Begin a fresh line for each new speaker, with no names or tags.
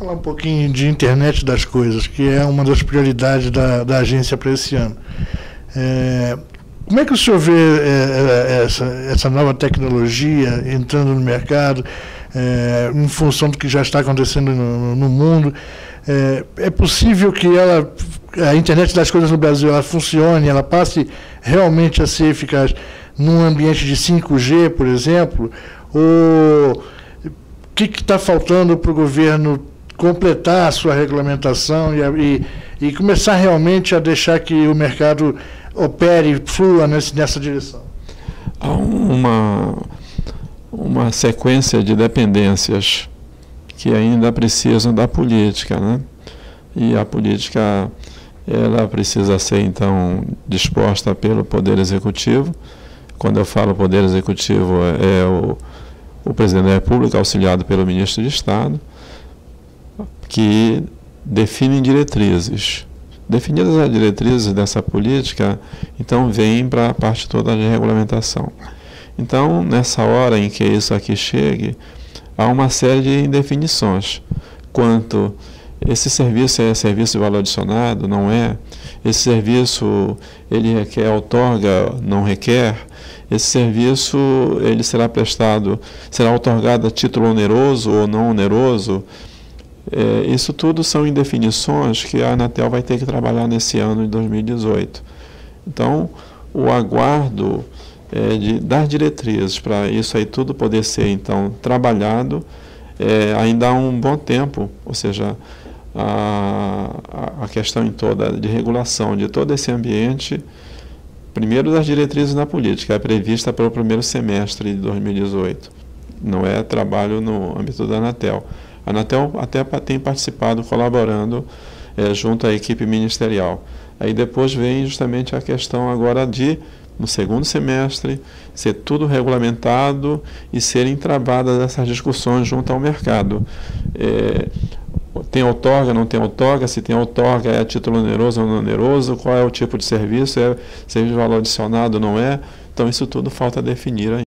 falar um pouquinho de internet das coisas, que é uma das prioridades da, da agência para esse ano. É, como é que o senhor vê é, essa, essa nova tecnologia entrando no mercado, é, em função do que já está acontecendo no, no mundo? É, é, possível que ela, a internet das coisas no Brasil ela funcione, ela passe realmente a ser eficaz num ambiente de 5G, por exemplo? Ou o que está faltando para o governo completar a sua regulamentação e, e, e, começar realmente a deixar que o mercado opere, flua nesse, nessa direção?
Há uma, uma sequência de dependências que ainda precisam da política, né? E a política ela precisa ser então disposta pelo poder executivo. Quando eu falo poder executivo é o, o presidente da República auxiliado pelo ministro de Estado que definem diretrizes. Definidas as diretrizes dessa política, então vem para a parte toda de regulamentação. Então, nessa hora em que isso aqui chegue, há uma série de indefinições quanto esse serviço é serviço de valor adicionado, não é? Esse serviço ele requer outorga, não requer? Esse serviço ele será prestado, será otorgado a título oneroso ou não oneroso? É, isso tudo são indefinições que a Anatel vai ter que trabalhar nesse ano de 2018. Então, o aguardo é, de dar diretrizes para isso aí tudo poder ser então trabalhado é, ainda há um bom tempo, ou seja, a, a questão em toda de regulação de todo esse ambiente, primeiro das diretrizes na política, é prevista para o primeiro semestre de 2018. Não é trabalho no âmbito da Anatel. Anatel até tem participado, colaborando é, junto à equipe ministerial. Aí depois vem justamente a questão agora de no segundo semestre, ser tudo regulamentado e serem travadas essas discussões junto ao mercado. É, tem outorga, não tem outorga, se tem outorga é título oneroso ou não oneroso, qual é o tipo de serviço, é serviço de valor adicionado não é. Então isso tudo falta definir ainda.